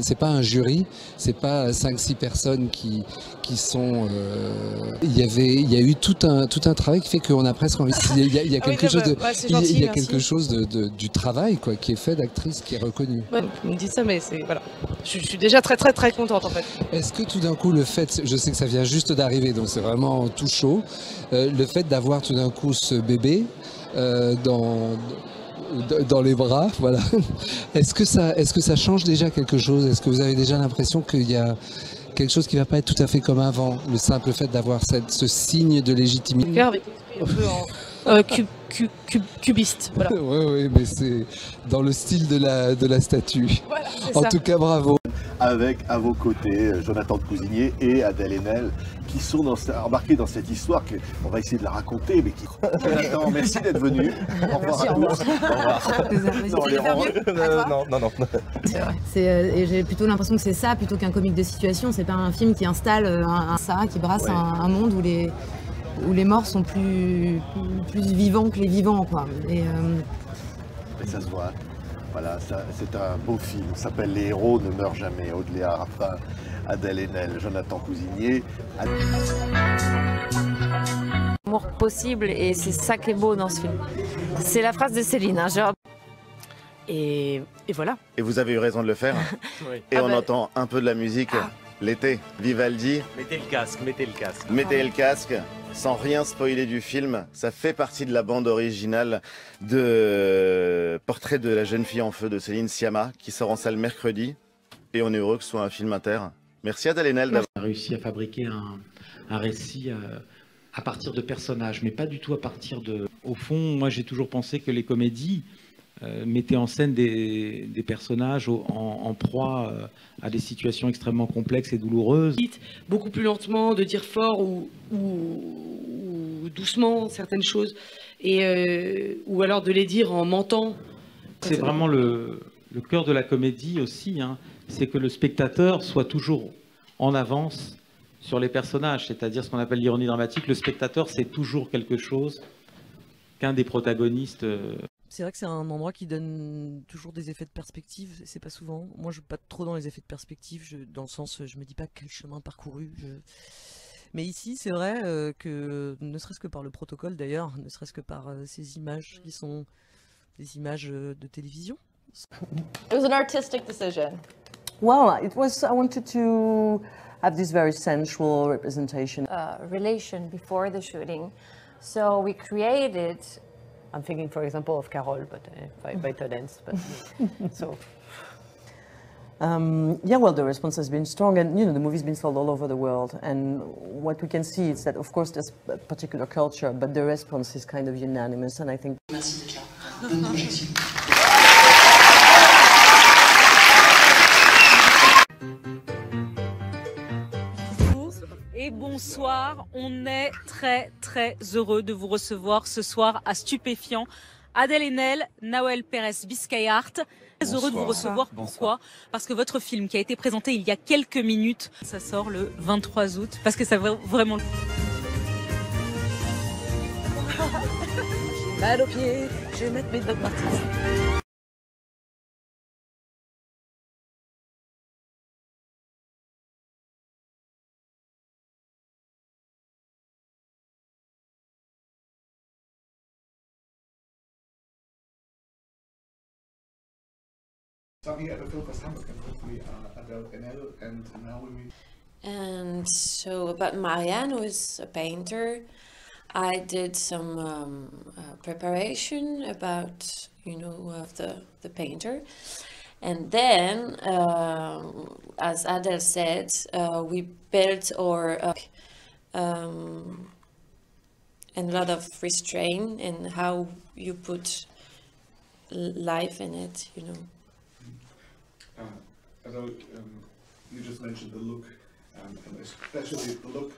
c'est pas un jury, c'est pas 5-6 personnes qui, qui sont. euh, il y avait, il y a eu tout un, tout un travail qui fait qu'on a presque envie. Il y a, il y a Ah quelque chose de, ouais, c'est il y a- quelque chose de, de- du travail quoi, qui est fait d'actrice, qui est reconnue. Ouais, vous me dites ça, mais c'est voilà. Je, je suis déjà très très très contente en fait. Est-ce que tout d'un coup le fait, je sais que ça vient juste d'arriver, donc c'est vraiment tout chaud, euh, le fait d'avoir tout d'un coup ce bébé euh, dans dans les bras, voilà. Est-ce que ça, est-ce que ça change déjà quelque chose? Est-ce que vous avez déjà l'impression qu'il y a quelque chose qui va pas être tout à fait comme avant? Le simple fait d'avoir ce signe de légitimité? Euh, cub- cub- cub- cubiste. Voilà. Oui, oui, mais c'est dans le style de la de la statue. Voilà, En ça. tout cas, bravo. avec à vos côtés euh, Jonathan de Cousinier et Adèle Haenel qui sont dans, embarqués dans cette histoire qu'on va essayer de la raconter mais qui... Jonathan, merci d'être venu. Au revoir à tous. Au revoir. Non, non, non, non. C'est vrai. C'est, euh, et j'ai plutôt l'impression que c'est ça plutôt qu'un comique de situation. C'est pas un film qui installe euh, un, un ça, qui brasse Ouais. un, un monde où les, où les morts sont plus, plus, plus vivants que les vivants. Quoi. Et, euh, Et ça se voit. Voilà, ça- c'est un beau film. Ça s'appelle Les héros ne meurent jamais. Audley Raffin, Adèle Haenel, Jonathan Cousinier. Amour possible et c'est ça qui est beau dans ce film. C'est la phrase de Céline. hein, genre- Et, et voilà. Et vous avez eu raison de le faire. Oui. Et Ah on bah- entend un peu de la musique. L'été, Vivaldi, Mettez le casque, mettez le casque. mettez le casque. Sans rien spoiler du film, ça fait partie de la bande originale de Portrait de la jeune fille en feu de Céline Sciamma qui sort en salle mercredi. Et on est heureux que ce soit un film inter. Merci Adèle Haenel d'avoir a réussi à fabriquer un, un récit euh, à partir de personnages, mais pas du tout à partir de... Au fond, moi j'ai toujours pensé que les comédies euh, mettaient en scène des, des personnages au- en, en proie euh, à des situations extrêmement complexes et douloureuses. Beaucoup plus lentement, de dire fort ou, ou- ou doucement certaines choses, et euh, ou alors de les dire en mentant. C'est vraiment le, le cœur de la comédie aussi, hein, c'est que le spectateur soit toujours en avance sur les personnages, c'est-à-dire ce qu'on appelle l'ironie dramatique. Le spectateur, c'est toujours quelque chose qu'un des protagonistes C'est vrai que c'est un endroit qui donne toujours des effets de perspective, c'est pas souvent. Moi, je suis pas trop dans les effets de perspective, je- dans le sens, je me dis pas quel chemin parcouru. je- Mais ici, c'est vrai euh, que, ne serait-ce que par le protocole d'ailleurs, ne serait-ce que par euh, ces images qui sont des images euh, de télévision. It was an artistic decision. Well, it was, I wanted to have this very sensual representation. uh, relation before the shooting. So we created I'm thinking, for example, of Carol, but uh, by, by Todd Haynes. But so Um, yeah, well, the response has been strong, and you know, the movie's been sold all over the world. And what we can see is that, of course, there's a particular culture, but the response is kind of unanimous, and I think. bonsoir. On est très très heureux de vous recevoir ce soir à Stupéfiant. Adèle Haenel, Nawel Pérez Biscayart. Très heureux de vous recevoir. Pourquoi? Parce que votre film qui a été présenté il y a quelques minutes, ça sort le 23 août. Parce que ça va vraiment. Mal aux pieds, je vais mettre mes and hopefully uh, Adele Haenel and now we meet And so, about Marianne, who is a painter, I did some um, uh, preparation about, you know, of the, the painter. And then, um as Adele said, uh, we built our uh, um, and a lot of restraint in how you put life in it, you know. Uh, Adele, um, you just mentioned the look um, and especially the look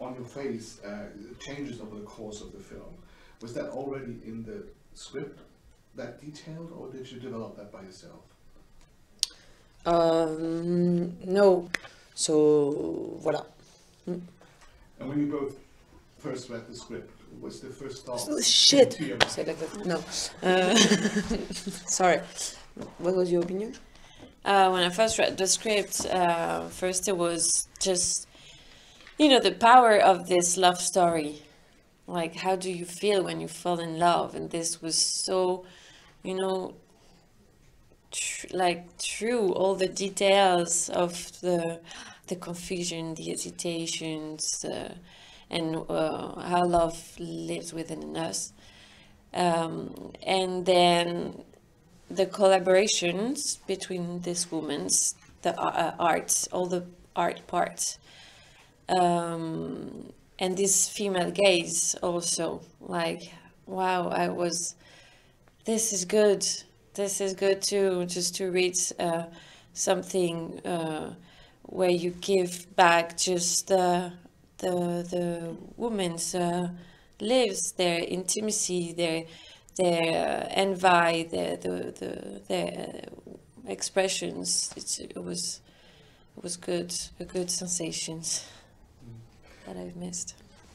on your face uh, changes over the course of the film. Was that already in the script, that detailed, or did you develop that by yourself? Um, no. So voilà. And when you both first read the script, was the first thought? Oh, shit. Say like that. No. Uh, sorry. What was your opinion? Uh, when I first read the script, uh, first it was just, you know, the power of this love story. Like, how do you feel when you fall in love? And this was so, you know, tr- like true. All the details of the the confusion, the hesitations, uh, and how love lives within us. Um, and then the collaborations between these women, the uh, arts, all the art parts, um, and this female gaze also. Like, wow, I was. This is good. This is good too. Just to read uh, something uh, where you give back just the the the woman's uh, lives, their intimacy, their their uh, envy, their the, the their expressions. It's, it was it was good, a good sensations that I've missed.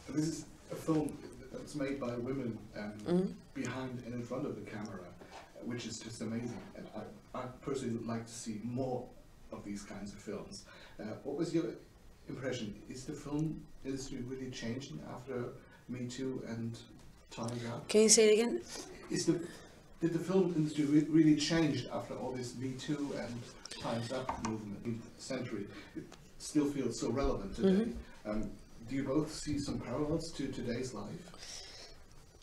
This is a film that's made by women um, Mhm. behind and in front of the camera, uh, which is just amazing. And I, I personally would like to see more of these kinds of films. Uh, what was your impression? Is the film industry really changing after Me Too and Can you say it again? Is the did the film industry re- really change after all this Me Too and Time's Up movement in the century? It still feels so relevant today. Um, do you both see some parallels to today's life?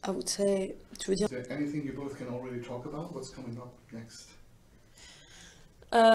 I would say, dire Is there anything you both can already talk about? What's coming up next? Uh,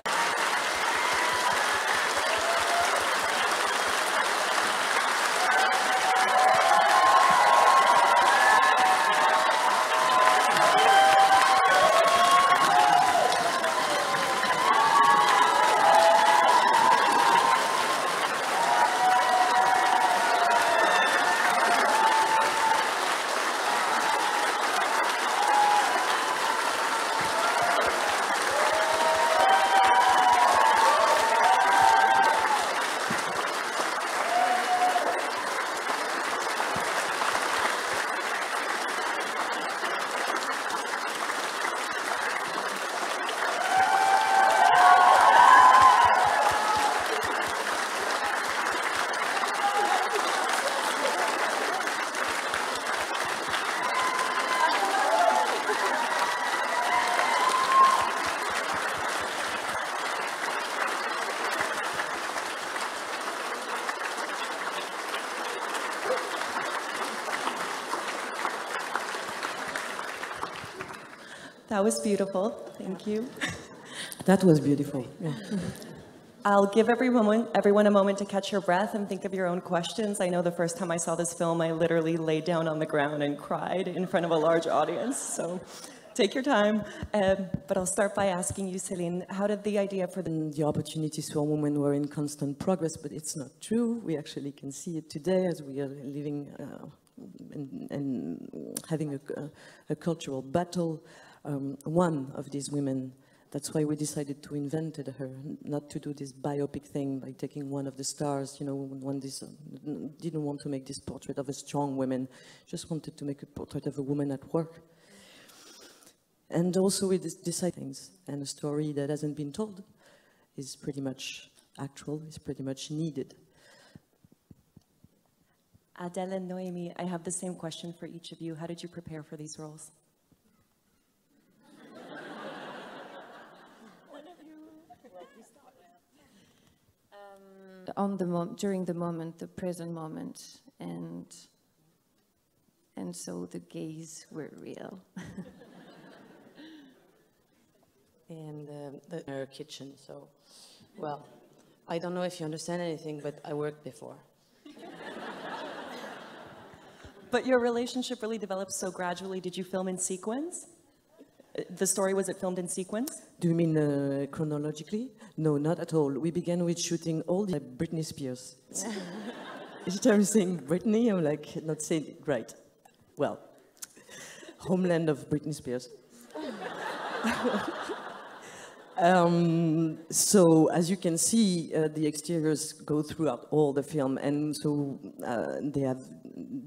That was beautiful. Thank you. That was beautiful. Yeah. I'll give everyone, everyone a moment to catch your breath and think of your own questions. I know the first time I saw this film, I literally laid down on the ground and cried in front of a large audience. So take your time. Um, but I'll start by asking you, Celine, how did the idea for the the opportunities for women were in constant progress, but it's not true. We actually can see it today as we are living uh, and, and having a, a cultural battle. Um, one of these women, that's why we decided to invent her, not to do this biopic thing by taking one of the stars, you know, one this, didn't want to make this portrait of a strong woman, just wanted to make a portrait of a woman at work. And also we decide things, and a story that hasn't been told is pretty much actual, is pretty much needed. Adele and Noemi, I have the same question for each of you. How did you prepare for these roles? On the mo- during the moment, the present moment, and and so the gays were real. in the, the her kitchen. So, well, I don't know if you understand anything, but I worked before. But your relationship really developed so gradually. Did you film in sequence? The story, was it filmed in sequence? Do you mean uh, chronologically? No, not at all. We began with shooting all the Britney Spears. Each time saying Britney, I'm like, not saying it right. Well, homeland of Britney Spears. Um, so as you can see, uh, the exteriors go throughout all the film, and so uh, they have.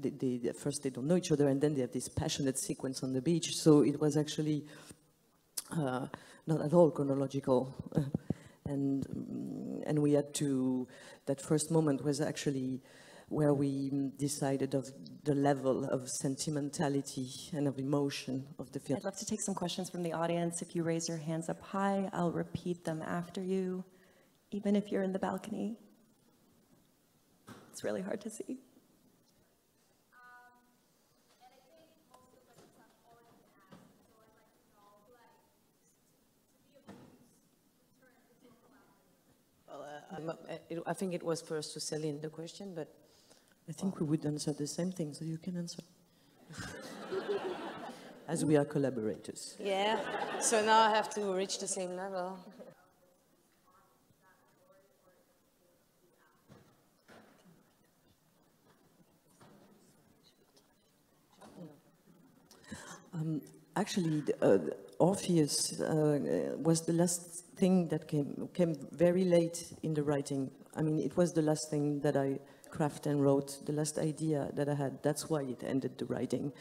They, they, at first they don't know each other, and then they have this passionate sequence on the beach. So it was actually uh, not at all chronological. and, mm, and we had to, that first moment was actually where we mm, decided of the level of sentimentality and of emotion of the film. I'd love to take some questions from the audience. If you raise your hands up high, I'll repeat them after you, even if you're in the balcony. It's really hard to see. I think it was first to Celine the question, but I think we would answer the same thing, so you can answer. As we are collaborators. yeah. So now I have to reach the same level. Um, actually, the, uh, Orpheus uh, was the last thing that came, came very late in the writing. I mean, it was the last thing that I crafted and wrote, the last idea that I had. That's why it ended the writing,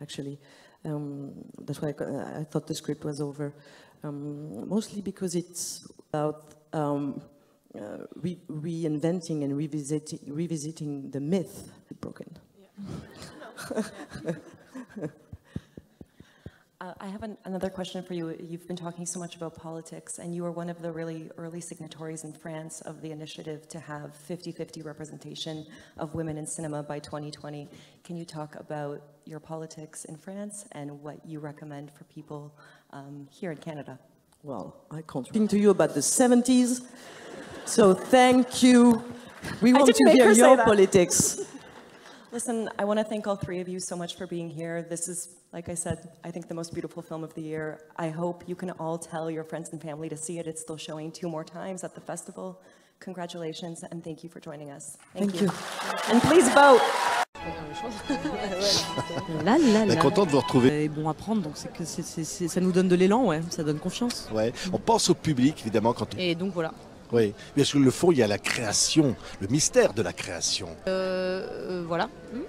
actually. Um, that's why I, I thought the script was over. Um, mostly because it's about um, uh, re- reinventing and revisiting, revisiting the myth. Broken. Uh, I have an, another question for you. You've been talking so much about politics, and you were one of the really early signatories in France of the initiative to have 50-50 representation of women in cinema by 2020. Can you talk about your politics in France and what you recommend for people um, here in Canada? Well, I can't speak to you about the 70s, so thank you. We want to hear your politics. Listen, I want to thank all three of you so much for being here. This is, like I said, I think the most beautiful film of the year. I hope you can all tell your friends and family to see it. It's still showing two more times at the festival. Congratulations, and thank you for joining us. Thank you. And please vote. Là, là, Ben, là. content de vous retrouver. Et bon à prendre, donc c'est que c'est- c'est- c'est- ça nous donne de l'élan, ouais, ça donne confiance. Ouais. On pense au public, évidemment, quand on... Et donc voilà. Oui, bien sûr, le fond, il y a la création, le mystère de la création. Euh, euh, voilà. Hmm.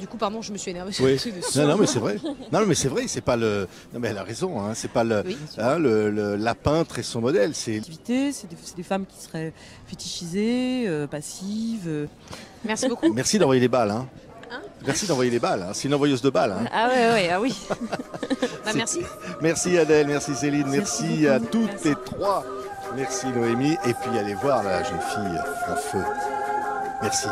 Du coup, pardon, je me suis énervée sur Oui. Non, non, mais c'est vrai. Non, mais c'est vrai, c'est pas le. Non, mais elle a raison. Hein, c'est pas le, Oui. hein, le, le- la peintre et son modèle. C'est. C'est des, femmes qui seraient fétichisées, euh, passives. Merci beaucoup. Merci d'envoyer les balles. Hein. Merci d'envoyer les balles. hein. C'est une envoyeuse de balles. hein. Ah ouais, ouais, ah oui. bah, merci. Merci Adèle, merci Céline, merci, à toutes les trois. Merci Noémie. Et puis allez voir la jeune fille en feu. Merci.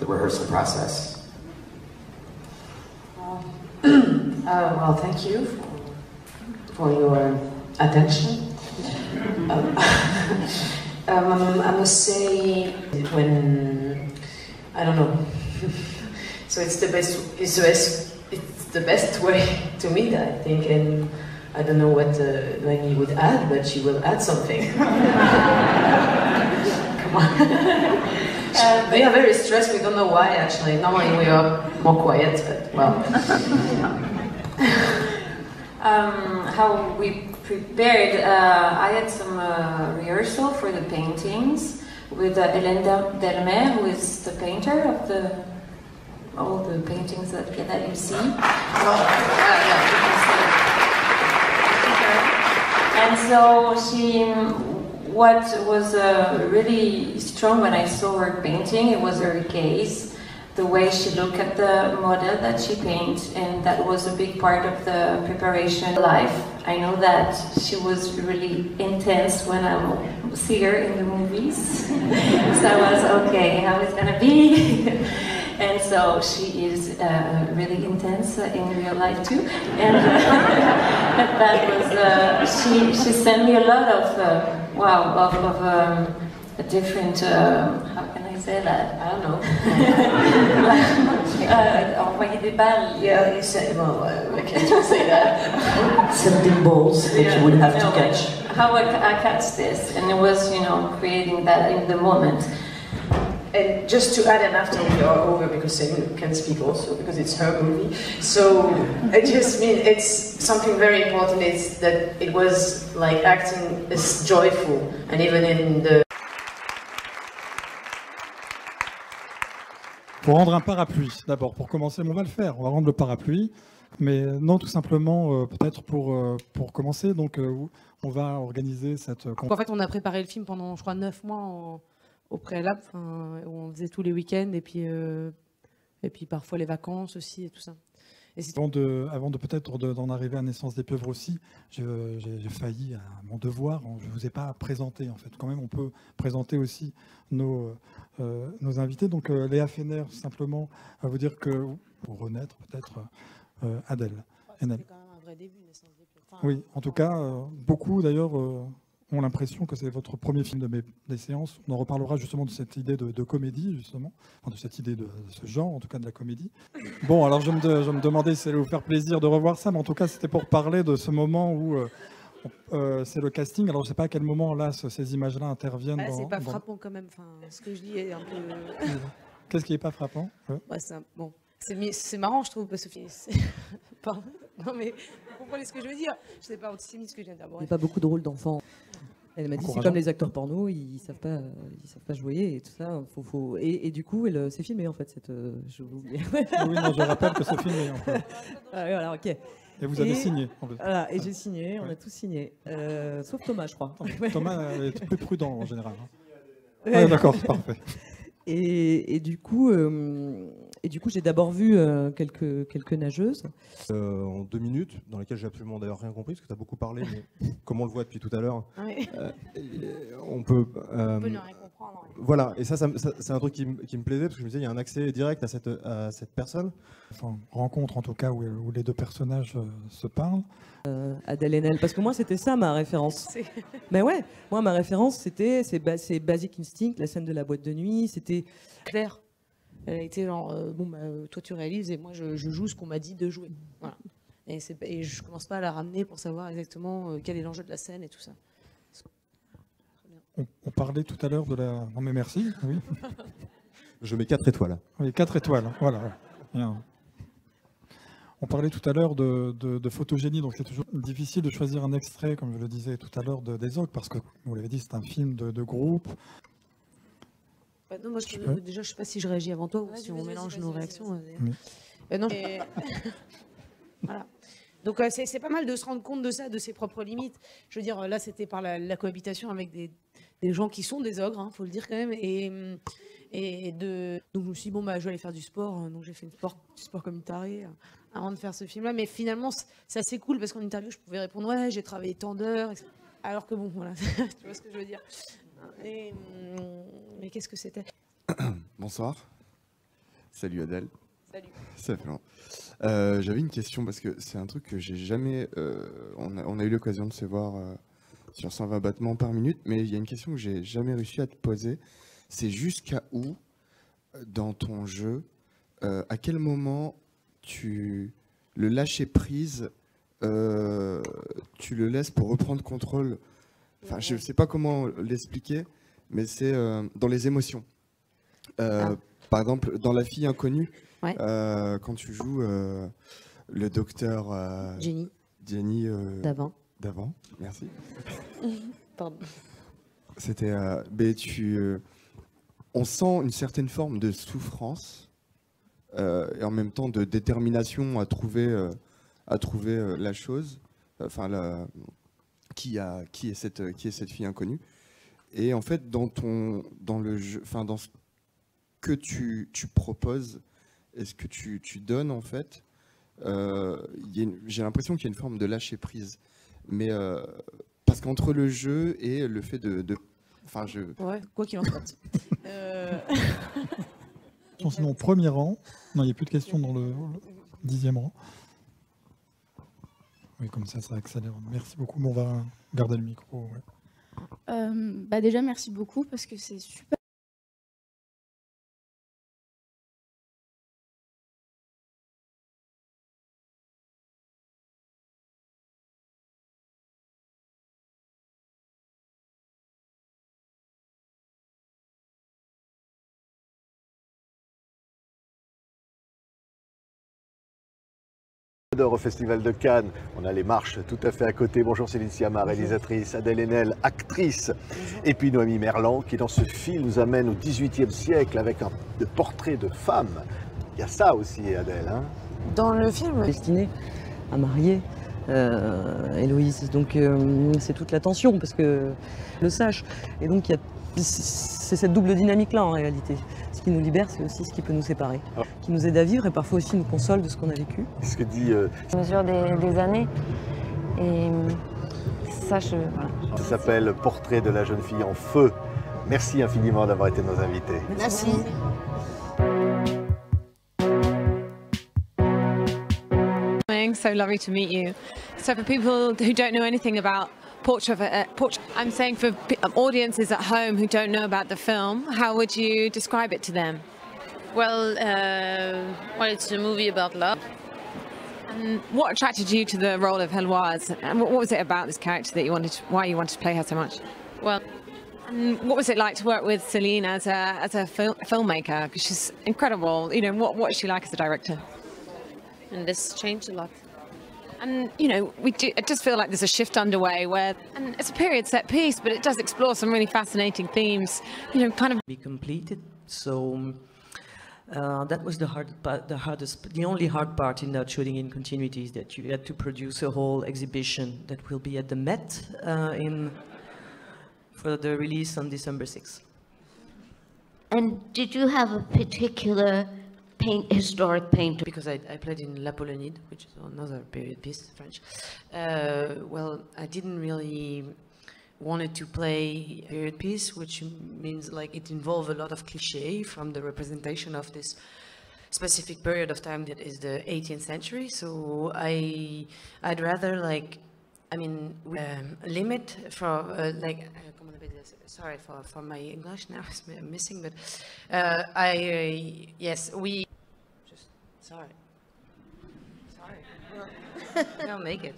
the rehearsal process? Uh, well, thank you for, for your attention. Um, um, I must say, when I don't know, so it's the best. It's the best. It's the best way to meet, I think, and I don't know what uh, Noemi would add, but she will add something. Come on. Uh, we are very stressed. We don't know why. Actually, normally we are more quiet, but well. Um, how we prepared, uh, I had some uh, rehearsal for the paintings with uh, Hélène Del- Delmaire, who is the painter of the all the paintings that, that you see. And so she, what was uh, really strong when I saw her painting, it was her gaze, the way she looked at the model that she painted, and that was a big part of the preparation life. I know that she was really intense when I see her in the movies, so I was okay, how it's gonna be. And so she is uh, really intense uh, in real life too. And that was, uh, she, she sent me a lot of, uh, wow, of, of um, a different, uh, how can I say that? I don't know. uh, envoyer des balles. Yeah, you say, well, uh, I can't just say that. Something balls that you would have to catch. How I, I catch this, and it was, you know, creating that in the moment. And just to add, and after we are over, because Celine can speak also, because it's her movie. So I just mean it's something very important is that it was like acting is joyful, and even in the Pour rendre un parapluie, d'abord, pour commencer, on va le faire. On va rendre le parapluie. Mais euh, non, tout simplement, euh, peut-être pour, euh, pour commencer, donc euh, on va organiser cette... Donc, en fait, on a préparé le film pendant, je crois, neuf mois en- au préalable, où on faisait tous les week-ends et puis, euh, et puis parfois les vacances aussi et tout ça. Et Avant de, avant de peut-être de- d'en arriver à Naissance des pieuvres aussi, je- j'ai failli à mon devoir. Je ne vous ai pas présenté, en fait. Quand même, on peut présenter aussi nos, euh, nos invités. Donc, euh, Léa Fener, simplement, à vous dire que, pour renaître peut-être, euh, Adèle. Quand même un vrai début, Naissance des pieuvres. Enfin, Oui, en tout cas, euh, beaucoup d'ailleurs euh, ont l'impression que c'est votre premier film de mes des séances. On en reparlera justement de cette idée de, de comédie, justement, enfin, de cette idée de, de ce genre, en tout cas de la comédie. Bon, alors je me, de- je me demandais si ça allait vous faire plaisir de revoir ça, mais en tout cas, c'était pour parler de ce moment où euh, euh, c'est le casting. Alors je ne sais pas à quel moment là ce- ces images-là interviennent. Ah, c'est pas dans- frappant quand même. Enfin, ce que je dis est un peu. Qu'est-ce qui n'est pas frappant Ouais. Ouais, c'est un- bon. Marrant, je trouve, parce que Pardon. Non, mais vous comprenez ce que je veux dire Je sais pas antisémite ce que je viens de dire. Bon, Il n'y a pas beaucoup de rôles d'enfants. Elle m'a dit c'est comme les acteurs porno, ils savent pas, euh, ils savent pas jouer et tout ça. Faut, faut... Et, et du coup, elle, euh, c'est filmé en fait. Cette, euh, je vous Oui, non, je rappelle que c'est filmé, en fait. Ah, voilà, ok. Et vous avez signé, en plus. Voilà, et j'ai signé. On a tous signé, Euh, sauf Thomas, je crois. Thomas est plus prudent en général. hein. Ouais, D'accord, parfait. Et, et du coup, euh, et du coup, j'ai d'abord vu euh, quelques quelques nageuses. Euh, en deux minutes, dans lesquelles j'ai absolument d'ailleurs rien compris, parce que tu as beaucoup parlé, mais comme on le voit depuis tout à l'heure, Ouais. euh, on peut. euh, On peut comprendre. ouais. Voilà, et ça, ça me- ça- c'est un truc qui, me- qui me plaisait, parce que je me disais, il y a un accès direct à cette, à cette personne. Enfin, rencontre en tout cas où, où les deux personnages euh, se parlent. Euh, Adèle Haenel, parce que moi c'était ça ma référence. Mais ouais, moi ma référence c'était c'est ba- c'est Basic Instinct, la scène de la boîte de nuit, c'était Claire. Elle a été genre, euh, bon, bah, euh, toi tu réalises et moi je, je joue ce qu'on m'a dit de jouer. Voilà. Et, c'est- et je commence pas à la ramener pour savoir exactement quel est l'enjeu de la scène et tout ça. On, on parlait tout à l'heure de la. Non mais merci. Oui. Je mets 4 étoiles. Oui, quatre étoiles. Voilà. Bien. On parlait tout à l'heure de, de- de photogénie, donc c'est toujours difficile de choisir un extrait, comme je le disais tout à l'heure, de, des Ogres, parce que, vous l'avez dit, c'est un film de, de groupe. Bah, non, moi, je, Ouais. déjà, je sais pas si je réagis avant toi ou si on mélange nos réactions. euh, non, je- voilà. Donc euh, c'est pas mal de se rendre compte de ça, de ses propres limites. Je veux dire, euh, là c'était par la, cohabitation avec des, gens qui sont des ogres, il faut le dire quand même. Et, hum, et de... Donc je me suis dit, bon, bah, je vais aller faire du sport. hein. Donc j'ai fait du sport comme une tarée euh, avant de faire ce film-là. Mais finalement, c'est assez cool parce qu'en interview, je pouvais répondre, ouais, j'ai travaillé tant d'heures. Alors que bon, voilà, tu vois ce que je veux dire. Hum, mais qu'est-ce que c'était? Bonsoir. Salut Adèle. Salut. Ça fait longtemps. Euh, J'avais une question parce que c'est un truc que j'ai jamais. euh, on, a, on a eu l'occasion de se voir euh, sur 120 battements par minute, mais il y a une question que j'ai jamais réussi à te poser. C'est jusqu'à où, dans ton jeu, à quel moment tu le lâcher prise, tu le laisses pour reprendre contrôle? Enfin, je ne sais pas comment l'expliquer, mais c'est dans les émotions. Euh, Par exemple, dans La fille inconnue, Ouais. euh, quand tu joues euh, le docteur euh, Jenny. Jenny euh, D'avant. D'avant, merci. Pardon. C'était. ben, tu, on sent une certaine forme de souffrance et en même temps de détermination à trouver, à trouver la chose. Enfin, la, qui, a, qui, est cette, qui est cette fille inconnue. Et en fait, dans, ton, dans, le jeu, enfin, dans ce que tu, tu proposes et ce que tu, tu donnes, en fait, euh, j'ai l'impression qu'il y a une forme de lâcher prise. Mais euh, parce qu'entre le jeu et le fait de. de- Enfin, je. Ouais, quoi qu'il en soit. Euh, Sinon, au premier rang. Non, il n'y a plus de questions dans le, le dixième rang. Oui, comme ça, ça accélère. Merci beaucoup. Bon, on va garder le micro. ouais. Euh, bah déjà, merci beaucoup parce que c'est super. Au Festival de Cannes. On a les marches tout à fait à côté. Bonjour Céline Sciamma, réalisatrice, Adèle Haenel, actrice. Et puis Noémie Merlan, qui dans ce film nous amène au XVIIIe siècle avec un de portrait de femme. Il y a ça aussi, Adèle. Hein Dans le film Destinée à marier euh, Héloïse. Donc euh, c'est toute la tension parce que le sache. Et donc il y a- c'est cette double dynamique-là en réalité. Ce qui nous libère, c'est aussi ce qui peut nous séparer, qui nous aide à vivre et parfois aussi nous console de ce qu'on a vécu. Ce que dit, euh, mesure des, des années et ça, je. Voilà. ça s'appelle Portrait de la jeune fille en feu. Merci infiniment d'avoir été nos invités. Merci. So lovely to meet you. So, for people who don't know anything about Portrait of a, Portrait, I'm saying for audiences at home who don't know about the film, how would you describe it to them? Well, uh, well, it's a movie about love. And what attracted you to the role of Heloise? And what what was it about this character that you wanted? To, why you wanted to play her so much? Well, and what was it like to work with Celine as a as a fil- filmmaker? Because she's incredible. You know, what what is she like as a director? And this changed a lot. And you know, we do, I just feel like there's a shift underway where, and it's a period set piece, but it does explore some really fascinating themes. You know, kind of be completed. So uh, that was the hard part, the hardest, the only hard part in that shooting in continuity is that you had to produce a whole exhibition that will be at the Met uh, in for the release on December 6th. And did you have a particular paint, historic painter? Because I, I played in L'Apollonide, which is another period piece, French. Uh, well, I didn't really wanted to play a period piece, which means like it involved a lot of cliche from the representation of this specific period of time that is the 18th century. So I, I'd rather like, I mean, um, limit for uh, like. uh? Sorry for, for my English now, it's mi- missing, but uh, I, yes, we, sorry. Sorry. I'll make it.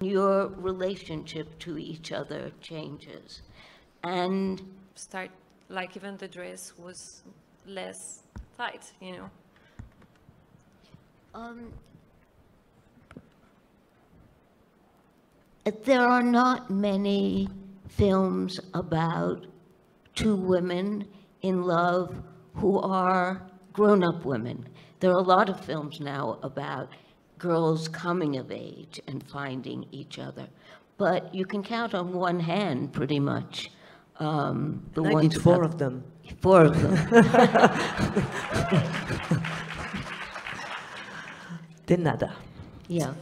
Your relationship to each other changes. And Start like even the dress was less tight, you know. um, there are not many films about two women in love who are grown-up women. There are a lot of films now about girls coming of age and finding each other. But you can count on one hand, pretty much, um, the I ones did four of them. Four of them. De nada. Yeah.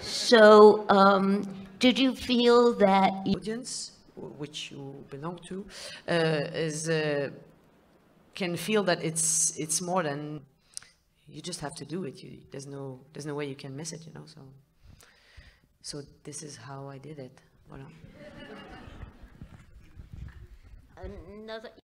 So, um, did you feel that you audience, which you belong to, uh, is uh, can feel that it's it's more than you just have to do it. You, there's no there's no way you can miss it, you know. So so this is how I did it. Voilà. another